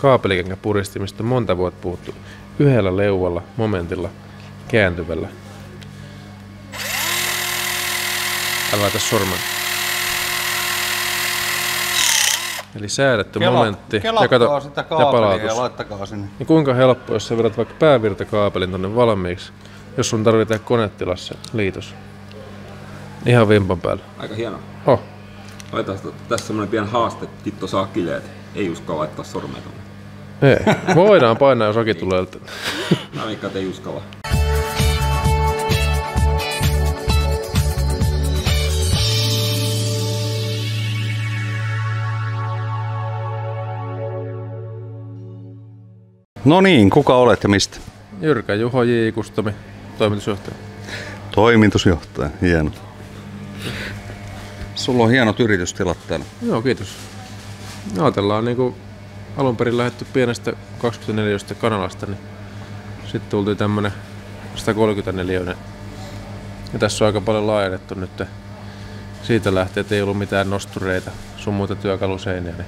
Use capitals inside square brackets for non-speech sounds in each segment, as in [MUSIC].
kaapelikenkäpuristimista on monta vuotta puhuttu yhdellä leualla, momentilla, kääntyvällä. Älä laita sormen. Eli säädetty momentti ja, kato, sitä ja kaapelia ja laittakaa sinne. Niin kuinka helppo, jos sä vedät vaikka päävirtakaapelin tonne valmiiksi, jos sun tarvitsee tehdä konetilassa liitos. Ihan vimpan päällä. Aika hieno. Oh, Laitetaan tässä semmonen pieni haaste, Kitto saa kileet. Ei uskalla laittaa sormea tonne. Ei. Voidaan painaa, jos Aki tulee. Mä veikkaan, ei uskalla. No niin, kuka olet ja mistä? Jyrkä Juho J. Kustomi, toimitusjohtaja. Toimitusjohtaja, hieno. Sulla on hienot yritystilat täällä. Joo, kiitos. Ajatellaan niinku alun perin lähetty pienestä 24 kanalasta, niin sitten tultiin tämmönen 134 ja tässä on aika paljon laajennettu nyt. Siitä lähtien, että ei ollut mitään nostureita, sun muita työkaluseiniä, niin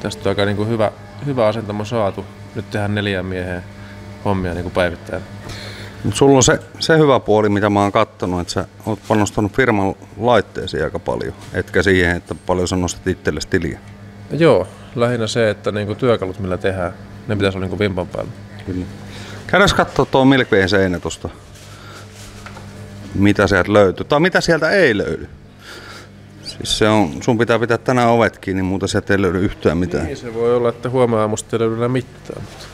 tästä on aika niinku hyvä, hyvä asentamo saatu. Nyt tehdään neljän miehen hommia niinku päivittäin. Mut sulla on se, se hyvä puoli, mitä mä oon kattonut, että sä oot panostanut firman laitteisiin aika paljon, etkä siihen, että paljon sä nostat itsellesi tiliä. Joo, lähinnä se, että niinku työkalut millä tehdään, ne pitäisi olla niinku vimpan päällä. Kyllä. Käydään katsoa tuo Milkvein seinä tosta. Mitä sieltä löytyy. Tai mitä sieltä ei löydy. Siis se on, sun pitää pitää tänään ovet kiinni, muuta sieltä ei löydy yhtään mitään. Niin se voi olla, että huomenna aamusta ei löydy mitään. Mutta...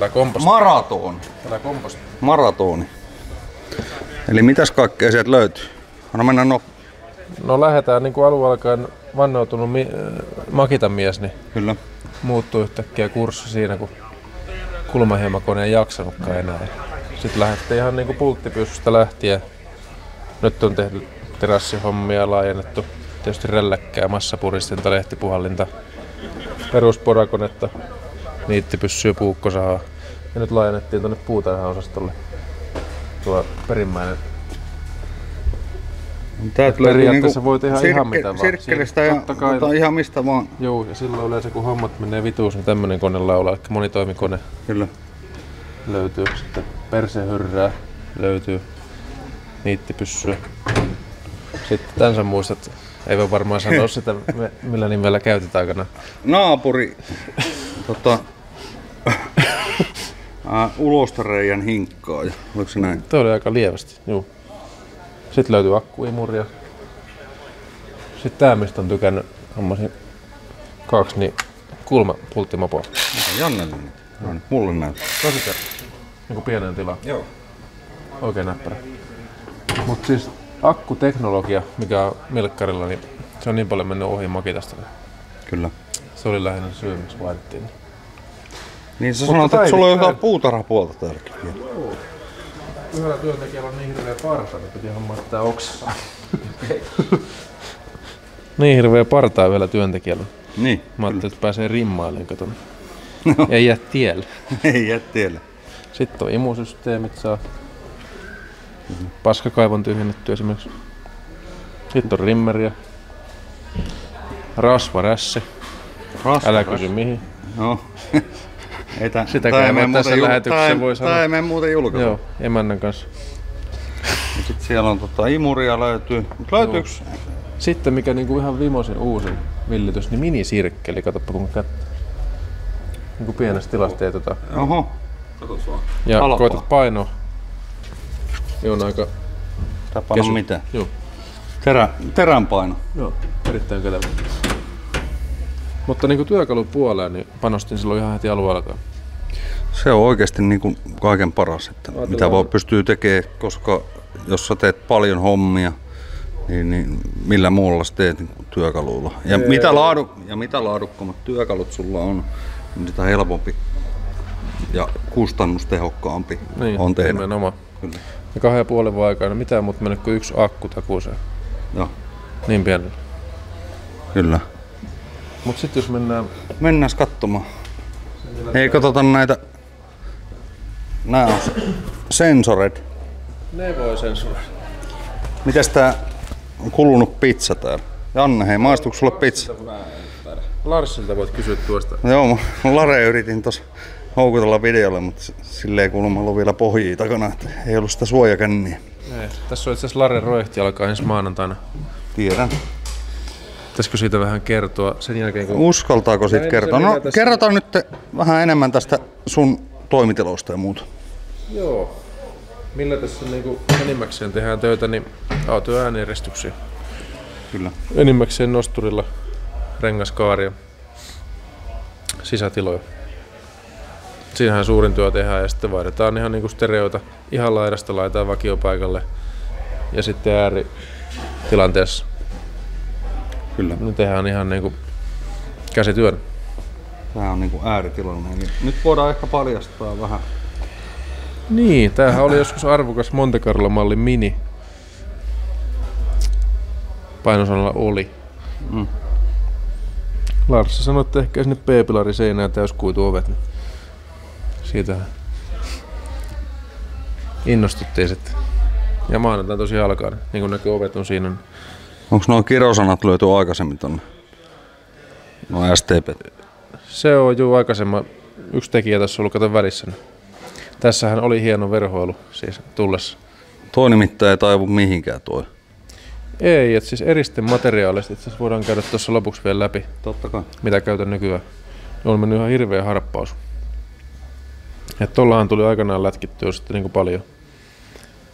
Älä. Maraton. Älä komposta. Maratoni. Eli mitäs kaikkea sieltä löytyy? Anna mennä no. No lähdetään niin kuin alun alkaen vannoutunut mi- äh, Makitan mies, niin Kyllä. muuttui yhtäkkiä kurssi siinä, kun kulmahiemakone ei jaksanutkaan enää. Sitten lähdettiin ihan niin kuin pulttipyssystä lähtien. Nyt on tehty terassihommia laajennettu. Tietysti relläkkää, massapuristinta, lehtipuhallinta, perusporakonetta, niittipyssyä, puukkosahaa. Ja nyt laajennettiin tuonne puutarhaosastolle tuo perimmäinen. Täältä periaatteessa voi tehdä ihan mitä vaan. Sirkkelistä ja kai- ihan mistä vaan. Joo, ja silloin yleensä kun hommat menee vituus, niin tämmönen kone laulaa, eli monitoimikone Kyllä. löytyy. Sitten persehyrrää löytyy, niittipyssyä. Sitten tän sä muistat, ei voi varmaan sanoa [LAUGHS] sitä, millä nimellä käytit aikana. Naapuri tota, [LAUGHS] ulostareijän hinkkaa. Oliko se näin? Tuo oli aika lievästi, juu. Sitten löytyy akkuimuria. Sitten tää, mistä on tykännyt, hommasin kaksi, niin kulma pulttimopoa. Jannelle nyt. No, mulle näyttää. Tosi tärkeä. Niin kuin pienen tilaan. Joo. Oikein näppärä. Mutta siis akkuteknologia, mikä on Milkkarilla, niin se on niin paljon mennyt ohi Makitasta. Kyllä. Se oli lähinnä syy, miksi vaihdettiin. Niin sä Mutta sanoit, että sulla on jotain puutarhapuolta täälläkin. Yhdellä työntekijällä on niin hirveä parta, niin piti hommaa tää oksaa. [LAUGHS] niin hirveä partaa yhdellä työntekijällä. Niin. Mä ajattelin, että pääsee rimmailemaan, katon. Ei jää tielle. [LAUGHS] Ei jää tielle. Sitten on imusysteemit saa paskakaivon tyhjennetty esimerkiksi. Sitten on rimmeriä. Rasvarässi. Rasva, Älä kysy mihin. No. [LAUGHS] Ei tää, Sitäkään ei mene tässä jul- lähetyksessä ei- voi sanoa. Tää ei mene muuten julkaista. Joo, emännän kanssa. Sitten siellä on tota, imuria löytyy. Mut löytyykö? Sitten mikä niinku ihan vimosin uusin villitys, niin minisirkkeli. Katsoppa kuinka kättä. Niinku pienestä tilasta ei tota. Oho. Katos vaan. Ja Halpaa. koetat painoa. Niin on aika... Tää panna Kesu. mitä? Joo. Terä, teränpaino. Joo, erittäin kätevä. Mutta niinku työkalupuoleen niin panostin silloin ihan heti alun alkaen. Se on oikeasti niin kuin kaiken paras, että Ajatellaan- mitä voi pystyy tekemään, koska jos sä teet paljon hommia, niin, niin millä muulla sä teet niin työkaluilla. Ja mitä, laadu, ja mitä laadukkaammat työkalut sulla on, niin sitä helpompi ja kustannustehokkaampi Niin, on tehdä. nimenomaan. Kyllä. Ja kahden ja puolen vuoden aikana mitään muuta mennyt kuin yksi akku takuuseen. Joo, Niin pienellä. kyllä. Mut sitten jos mennään... Mennään katsomaan. Ei katsota näitä. Nämä on sensoreita. Ne voi sensuroida. Mitäs tää kulunut pizza täällä. Janne, hei, maistuuko sulle pizza? Larsilta voit kysyä tuosta. Joo, mä Lare yritin tuossa houkutella videolle, mutta s- sillä ei kuulemma ollut vielä pohjia takana, että ei ollut sitä suojakänniä. Ei. Tässä on itse asiassa Laren projekti alkaa ensi maanantaina. Tiedän. Pitäisikö siitä vähän kertoa sen jälkeen, kun... Uskaltaako siitä kertoa? No, tässä- kerrotaan nyt vähän enemmän tästä sun toimitiloista ja muuta. Joo. Millä tässä niin enimmäkseen tehdään töitä, niin auto- ja. Kyllä. Enimmäkseen nosturilla rengaskaaria, sisätiloja. Siinähän suurin työ tehdään ja sitten vaihdetaan ihan niinku stereoita ihan laidasta laitaan vakiopaikalle. Ja sitten ääritilanteessa Kyllä. niin tehdään ihan niinku käsityön. Tämä on niinku ääritilanne. Nyt voidaan ehkä paljastaa vähän. Niin, tämähän oli joskus arvokas Monte Carlo-mallin mini. Painosanalla oli. Mm. Lars sanoi, että ehkä sinne P-pilari seinään täyskuitu ovet. Niin siitähän innostuttiin sitten. Ja maanantai tosiaan alkaa, niin kuin näkyy ovet on siinä. niin Onko nuo kirosanat löyty aikaisemmin tonne? No STP. Se on juu aikaisemman yksi tekijä tässä ollut kato välissä. Tässähän oli hieno verhoilu siis tullessa. Toi nimittäin ei taivu mihinkään toi. Ei, että siis eristen materiaalista itse voidaan käydä tuossa lopuksi vielä läpi, Totta kai. mitä käytän nykyään. Ne on mennyt ihan hirveä harppaus. Että tollahan tuli aikanaan lätkittyä sitten niin paljon.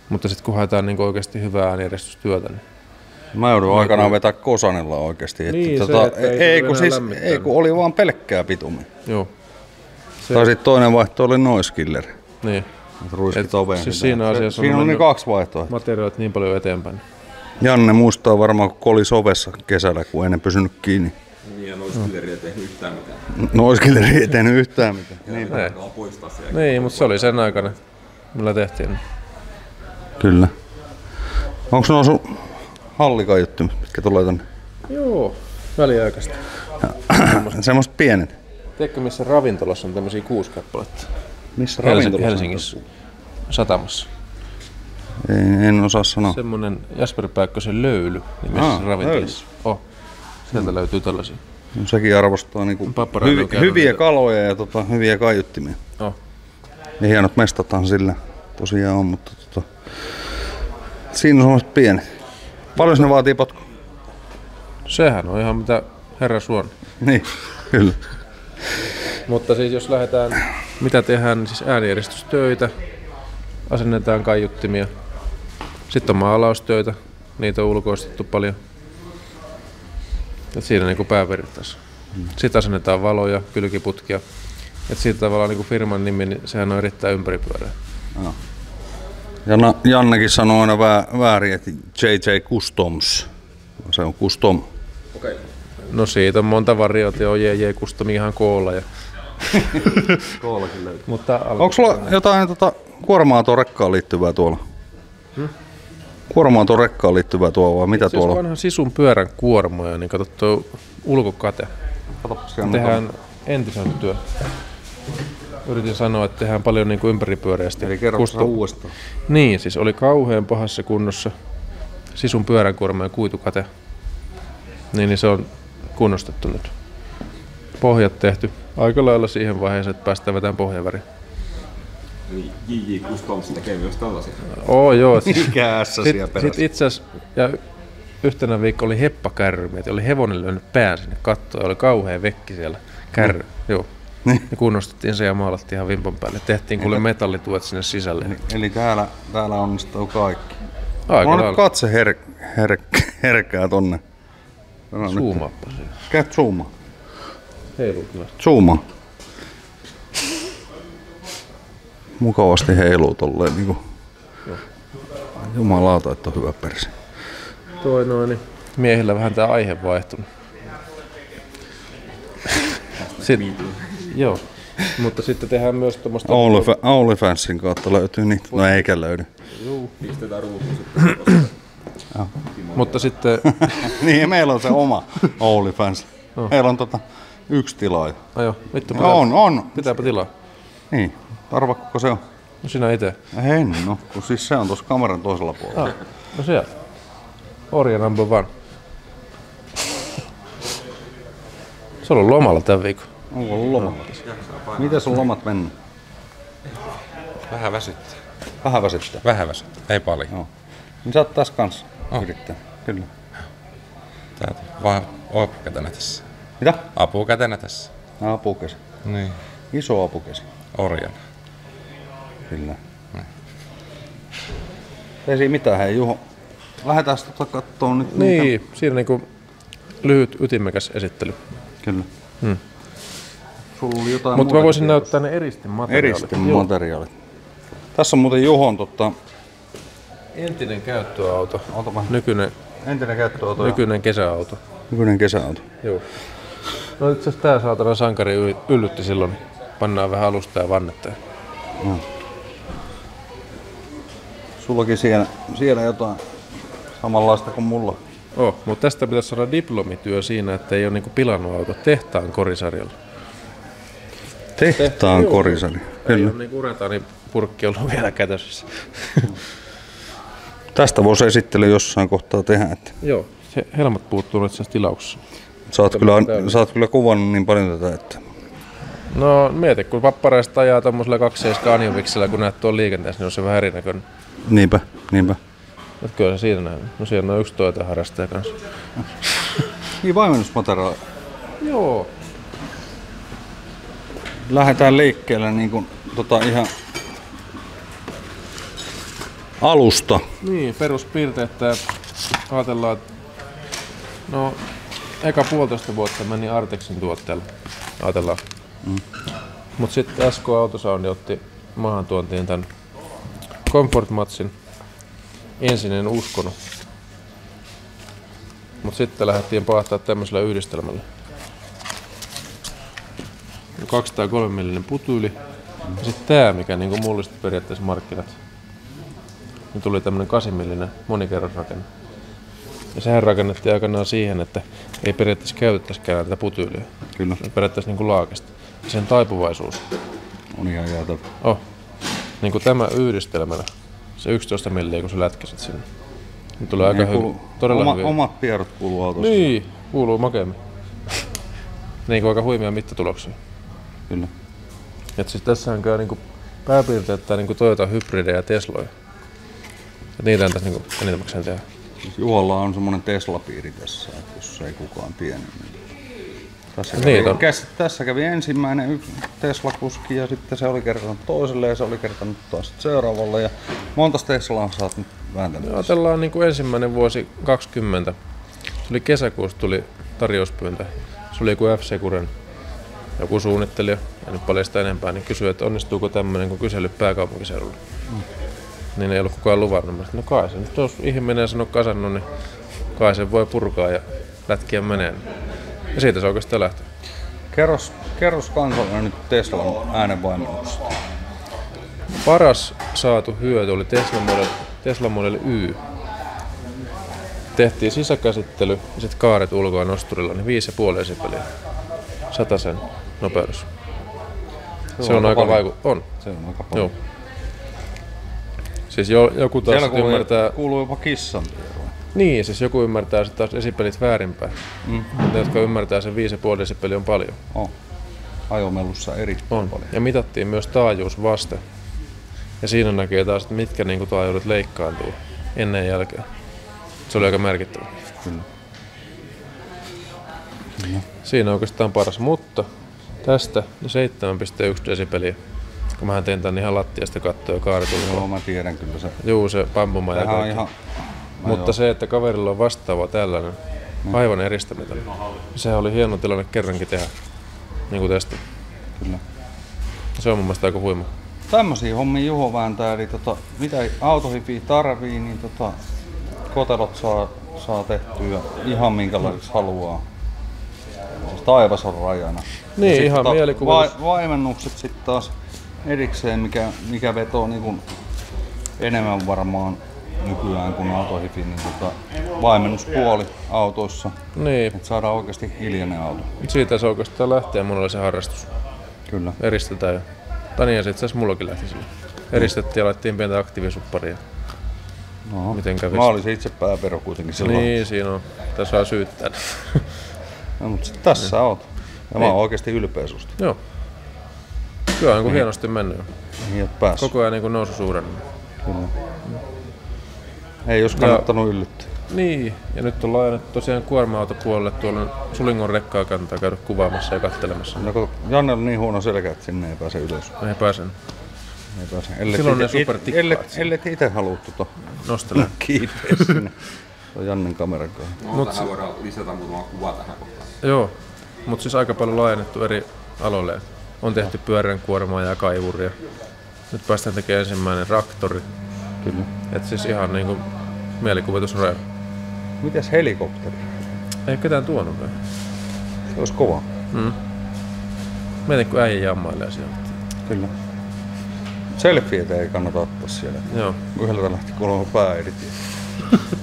Mutta sitten kun haetaan niin oikeasti hyvää äänijärjestystyötä, niin Mä joudun aikanaan vetää Kosanella oikeasti. Että Niin, se, tota, että ei ei, kun siis, lämmittää. ei kun oli vaan pelkkää pitumi. joo. Se, Tai sitten toinen vaihtoehto oli noise killer. niin, ruiskit Et oveen siis siinä Se- asiassa on Siinä on niin kaksi vaihtoehtoa. materiaalit niin paljon eteenpäin. Janne muistaa varmaan, kun kolis ovessa kesällä, kun ei ne pysynyt kiinni. Niin, ja noista killeri ei tehnyt yhtään mitään. Noise killeri ei tehnyt yhtään mitään. Niin. Ei. Vaan poistaa se. Niin, mutta se oli sen aikana, millä tehtiin. Kyllä. Onko nuo sun hallikaiuttimet, mitkä tulee tänne? Joo, väliaikaista. [CLEARS THROAT] Semmoiset pienet. Tiedätkö, missä ravintolassa on tämmöisiä kuusi kappaletta? Missä ravintolassa? Helsingissä. Satamassa. En, en osaa sanoa. Semmonen Jasper Pääkkösen löyly nimisessä Aa, ravintolassa. Oh. Sieltä löytyy tällaisia. No, sekin arvostaa niinku hyvi, hyviä kaloja ja tota, hyviä kaiuttimia. Oh. Ja hienot mestathan sillä tosiaan on, mutta tota, siinä on semmoiset pienet. Paljon ne vaatii potku? Sehän on ihan mitä herra suon. Niin, kyllä. Mutta siis jos lähdetään, mitä tehdään, niin siis äänijärjestystöitä, asennetaan kaiuttimia. Sitten on maalaustöitä, niitä on ulkoistettu paljon. Et siinä niin pääperiaatteessa. Sitten asennetaan valoja, kylkiputkia. Et siitä tavallaan niin firman nimi, niin sehän on erittäin ympäripyöreä. Ja Na, Jannekin sanoi aina vää, väärin, että JJ Customs. Se on custom. Okei. No siitä on monta variota, on JJ Custom ihan koolla. Ja... [LAUGHS] Koollakin löytyy. Mutta Onko sulla jotain tota, kuorma rekkaan liittyvää tuolla? Hmm? kuorma rekkaan liittyvää tuolla vai mitä Siis tuolla on? vanha sisun pyörän kuormoja, niin kato tuo ulkokate. Tehdään entisen työ. Yritin sanoa, että tehdään paljon niin kuin ympäripyöreästi. Eli kerro uudestaan. Niin, siis oli kauhean pahassa kunnossa sisun pyöränkuorma ja kuitukate. Niin, niin se on kunnostettu nyt. Pohjat tehty aika lailla siihen vaiheeseen, että päästään vetämään pohjaväri. Eli J.J. Customs tekee myös tällaisia. Oo joo. Siis, Mikä siellä sit, perässä? sit itse asiassa, ja yhtenä viikko oli heppakärry, että oli hevonen lyönyt pään sinne kattoon, ja oli kauhea vekki siellä. Kärry, joo. Niin. Ja kunnostettiin se ja maalattiin ihan vimpan päälle. Tehtiin kuule metallituet sinne sisälle. Eli, eli täällä, täällä onnistuu kaikki. Aika Mulla on nyt katse her, her, herkää tonne. Zoomaappa siihen. Käy zoomaa. Heiluu kyllä. Zoomaa. Mukavasti heiluu tolleen niinku. Jumalauta, että on hyvä persi. Toi noin, niin miehillä vähän tää aihe vaihtunut. Sitten, joo. Mutta sitten tehdään myös tuommoista... Onlyfa- OnlyFansin kautta löytyy niitä. No eikä löydy. Pistetään ruutuun sitten. Mutta sitten, [LAUGHS] niin, meillä on se oma OnlyFans. Meillä on tota yksi tilaaja. no joo, vittu pitää, On, on. pitääpä tilaa. Niin. Arva, kuka se on? No sinä itse. En no, kun siis se on tuossa kameran toisella puolella. Ah, no siellä. Orja number one. Se on ollut lomalla tämän viikon. Onko ollut lomalla? Miten sun lomat mennyt? Vähän väsyttää. Vähän väsyttää. Vähän väsyttää. Ei paljon. Joo. Niin sä oot tässä kanssa Oh. yrittää. Kyllä. Tää vaan apukätenä tässä. Mitä? Apukätenä tässä. Apukesi. Niin. Iso apukesi. Orjana. Kyllä. Niin. Ei siinä mitään, hei Juho. Lähdetään tota kattoo nyt niitä. Niin, siinä niinku lyhyt ytimekäs esittely. Kyllä. Hmm. Sulla oli jotain Mutta mä voisin tiedossa. näyttää ne eristemateriaalit. Eristen Joo. materiaalit. Tässä on muuten Juhon tota, Entinen käyttöauto. Ota vähän. Nykyinen, entinen käyttöauto ja nykyinen kesäauto. nykyinen kesäauto. Joo. No itse asiassa tää saatana sankari yl- yllytti silloin. Pannaan vähän alusta ja vannetta. Sullakin siellä, siellä jotain samanlaista kuin mulla. Oh, mutta tästä pitäisi saada diplomityö siinä, että ei ole niinku pilannut auto tehtaan korisarjalla. Tehtaan Joo. korisari. Ei Kyllä. ole uretaani purkki ollut vielä kätössä. [LAUGHS] Tästä voisi esittely jossain kohtaa tehdä. Että Joo, se helmat puuttuu nyt tässä tilauksessa. sä, oot kyllä, sä oot kyllä kuvannut niin paljon tätä, että No mieti, kun pappareista ajaa tommosella 27 anjoviksellä, kun näet tuon liikenteessä, niin on se vähän erinäköinen. niinpä, niinpä. Et kyllä se siinä näin. No siellä on yksi toita harrastaja kanssa. Niin valmennusmateriaali. Joo. Lähdetään liikkeelle niin kuin, tota, ihan alusta. Niin, peruspiirteet, että ajatellaan, että no eka puolitoista vuotta meni Artexin tuotteella, ajatellaan. Mm. Mutta sitten SK Autosoundi otti maahantuontiin tämän Comfort Matsin. Ensin en uskonut. Mutta sitten lähdettiin pahtaa tämmöisellä yhdistelmällä. 203 millinen putyyli. Ja sitten tää, mikä niinku mullisti periaatteessa markkinat niin tuli tämmöinen 8 millinen monikerrosrakenne. Ja sehän rakennettiin aikanaan siihen, että ei periaatteessa käytettäisikään näitä putyyliä. Kyllä, Ne periaatteessa niin laakista. Ja sen taipuvaisuus. on ihan jäätävä. Oh. Niin kuin tämä yhdistelmänä. Se 11 milliä, kun sä lätkäsit sinne. Niin tulee aika Niin hyvin. kuuluu- Todella oma, hyvin. Omat pierot kuuluu autosta. Niin, kuuluu makeammin. [LAUGHS] niin kuin aika huimia mittatuloksia. Kyllä. Et siis tässähän käy niinku pääpiirteet niinku Toyota hybridejä ja Tesloja. Et niitä on tässä niinku enimmäkseen tehdä. Siis Juholla on semmoinen Tesla-piiri tässä, että jos ei kukaan tiennyt. Niin. Tässä, Niin kävi, on. käs, tässä kävi ensimmäinen Tesla-kuski ja sitten se oli kertonut toiselle ja se oli kertonut taas seuraavalle. Ja monta Teslaa sä oot nyt vääntänyt? tässä? Ajatellaan niin kuin ensimmäinen vuosi 20. Tuli kesäkuussa tuli tarjouspyyntö. Se oli joku f Securen joku suunnittelija, ja nyt paljon sitä enempää, niin kysyi, että onnistuuko tämmöinen kuin kysely pääkaupunkiseudulla. Mm. Niin ei ollut kukaan luvannut. Mä sanoin, no kai se nyt jos ihminen sanoo kasannut, niin kai se voi purkaa ja lätkiä menee. Ja siitä se oikeastaan lähtee. Kerros, kerros kansalle nyt Teslan äänenvaimennuksesta. Paras saatu hyöty oli Tesla Model, Tesla Model Y. Tehtiin sisäkäsittely ja sitten kaaret ulkoa nosturilla, niin 5,5 esipeliä. sen nopeus. Se on aika paljon. vaiku... On. Se on aika paljon. Joo. Siis jo, joku taas Siellä kuuluu, ymmärtää... kuuluu jopa kissan. Niin, siis joku ymmärtää sitten taas esipelit väärinpäin. Mm. Ne, jotka ymmärtää sen 5,5 esipeli on paljon. On. Ajomelussa erittäin On. paljon. Ja mitattiin myös taajuusvaste. Ja siinä näkee taas, että mitkä niinku taajuudet leikkaantuu ennen ja jälkeen. Se oli aika merkittävä. Kyllä. Siinä on oikeastaan paras, mutta tästä niin 7,1 desibeliä. Kun mähän tein tän ihan lattiasta kattoa tuli. Joo, mä tiedän kyllä se. Juu, se pampuma ja kaikki. ihan... No Mutta joo. se, että kaverilla on vastaava tällainen, aivan eristämätön. Sehän oli hieno tilanne kerrankin tehdä, niin kuin testi. Kyllä. Se on mun mielestä aika huima. Tämmöisiä hommia Juho vääntää, eli tota, mitä autohifi tarvii, niin tota, kotelot saa, saa tehtyä ihan minkälaiseksi haluaa. Taivas on rajana. Niin, Ja ihan mielikuvitus. Va- vaimennukset sitten taas erikseen, mikä, mikä vetoo niin enemmän varmaan nykyään kuin autohifi, niin tota, vaimennuspuoli autoissa, Niin, että saadaan oikeasti hiljainen auto. siitä se oikeastaan lähtee, mulla oli se harrastus. Kyllä. Eristetään jo. Tai niin, ja sit itse asiassa mullakin lähti sillä. Eristettiin ja laitettiin pientä aktiivisupparia. No, Miten kävisi? Mä olisin itse pääpero kuitenkin silloin. Niin, siinä on. Tässä saa syyttää. [LAUGHS] No, mutta sit tässä oot. Ja mä Niin. oon oikeesti ylpeä susta. Joo. Kyllä on niin hienosti mennyt. Niin oot päässyt. Koko ajan niin nousu suurenna. Kyllä. Ei jos kannattanut yllyttää. Niin, ja nyt on laajennettu tosiaan kuorma-autopuolelle tuolla Sulingon rekkaa kantaa käydä kuvaamassa ja kattelemassa. No, Janne on niin huono selkä, että sinne ei pääse ylös. Ei pääsen Ei pääse. Ellet Silloin ne ite- supertikkaat ellet, ellet itse halua tota nostelemaan. kiipeä sinne. [LAUGHS] Se on Jannen kameran kanssa. No, Mut tähän voidaan lisätä muutama kuva tähän kohtaan. Joo, mutta siis aika paljon laajennettu eri aloille. On tehty pyörän kuormaa ja kaivuria. Nyt päästään tekemään ensimmäinen traktori. Kyllä. Et siis ihan niinku mielikuvitusraja. Mitäs helikopteri? Ei ketään tuonut vielä. Se olisi kova. Mietin kun äijä jammailee siellä. Kyllä. Selfieitä ei kannata ottaa siellä. Joo, Yhdeltä lähti kolme pää eri. [LAUGHS]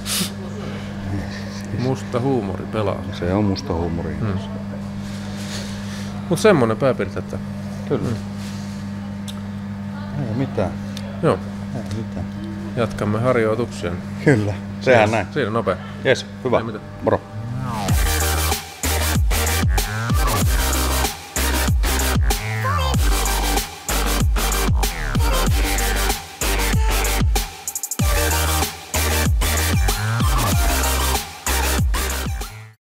musta huumori pelaa. Se on musta huumori. Mm. Mut semmonen pääpiirte, että Kyllä. Ei mitään. joo, Ei mitään. jatkamme harjoituksia. Kyllä. Sehän näin. Siinä nopea. Jes, hyvä. Ei mitään. Moro.